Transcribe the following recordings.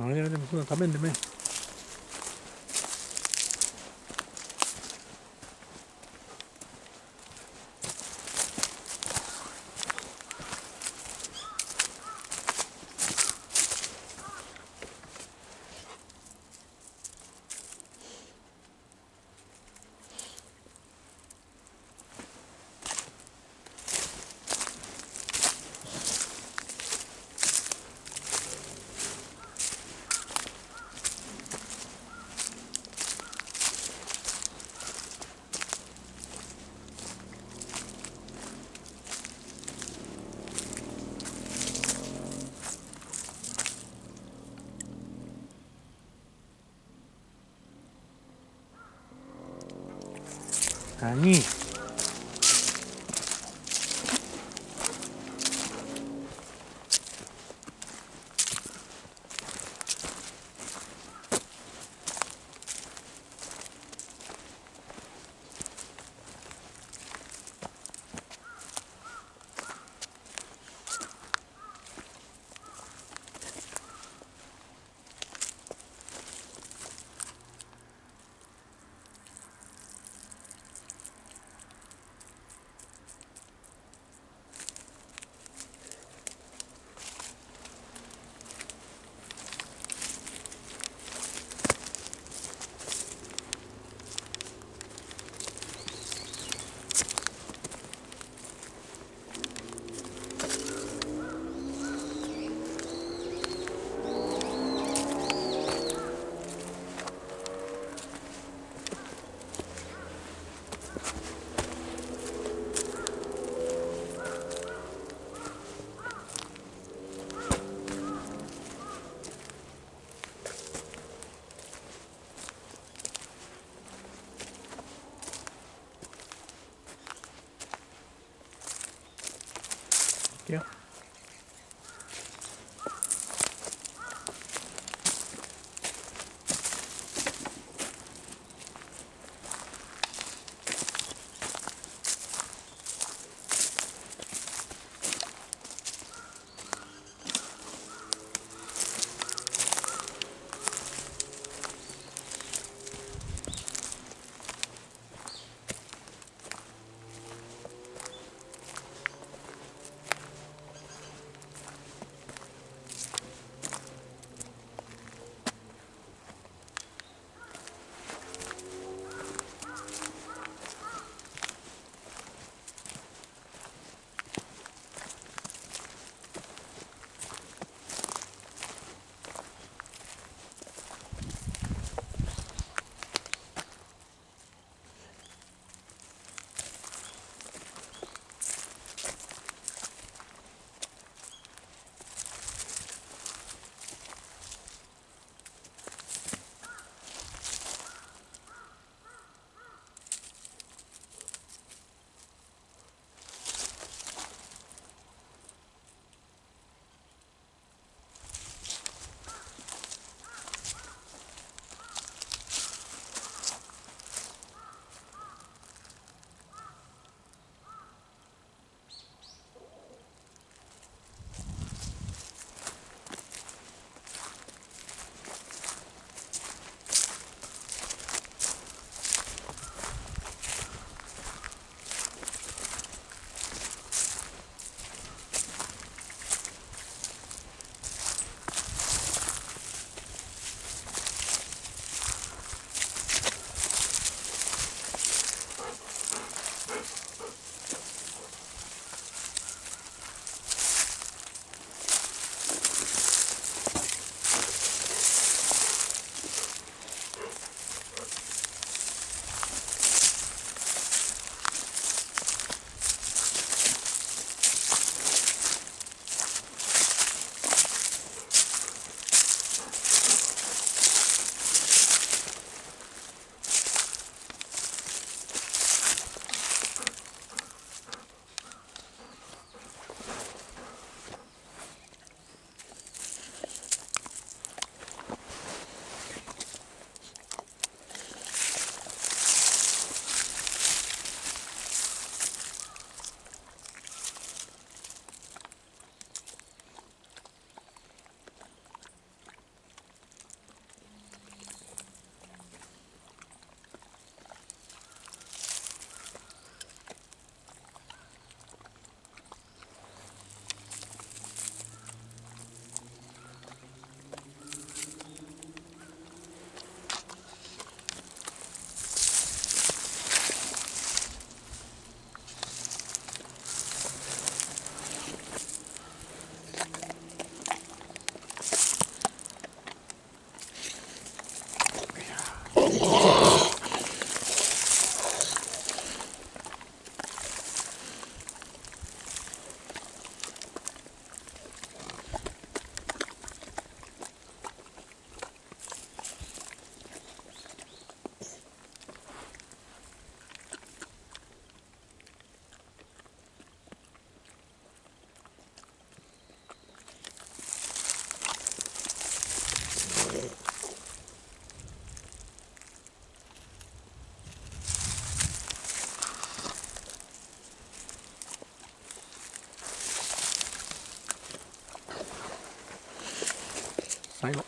あれでもそんな食べんでもいい。何最後はいくよ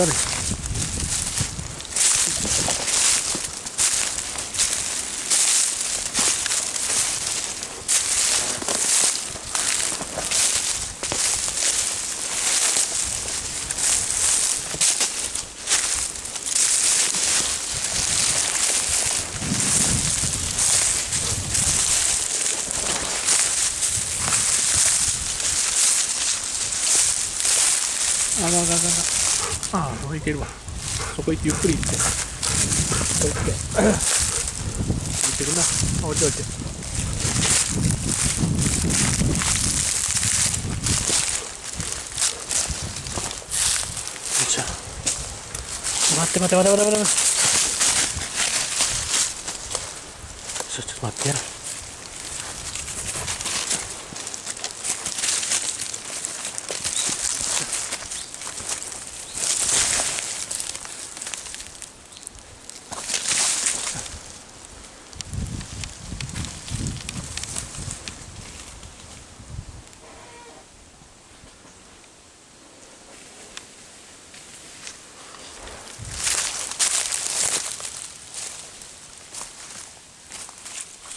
降りられるあががががああそこ行けるわ。そこ行ってゆっくり行って。そこ行って。行ってるな。あ降りて降りて。よいしょ。待って待って待って待って待って。ちょちょっと待ってや。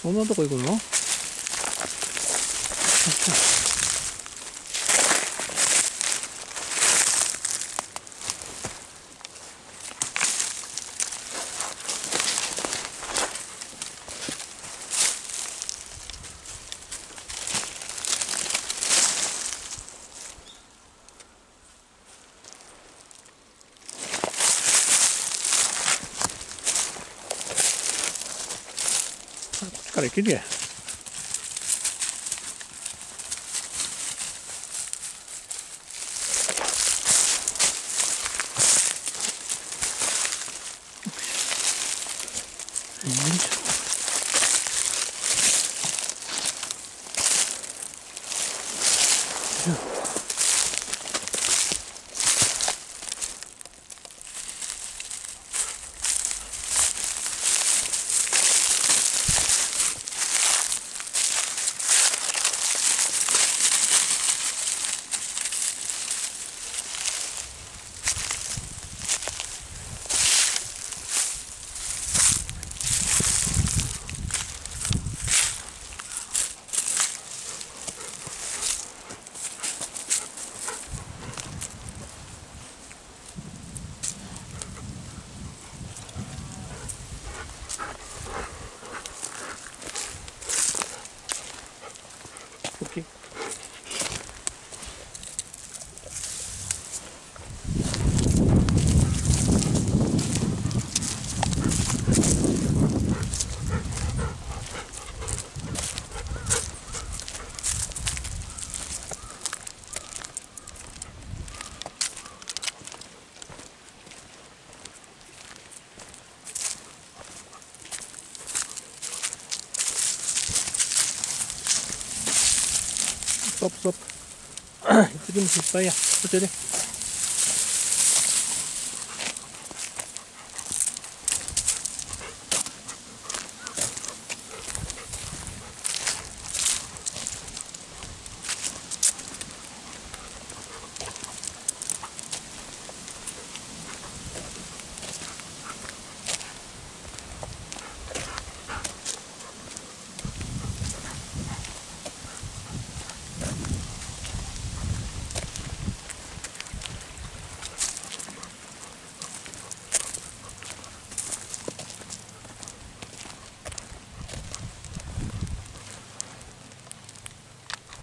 そんなとこ行くの？こっちから行けるやよいしょ。stop, stop. Jetzt bin ich jetzt bei. Bitte.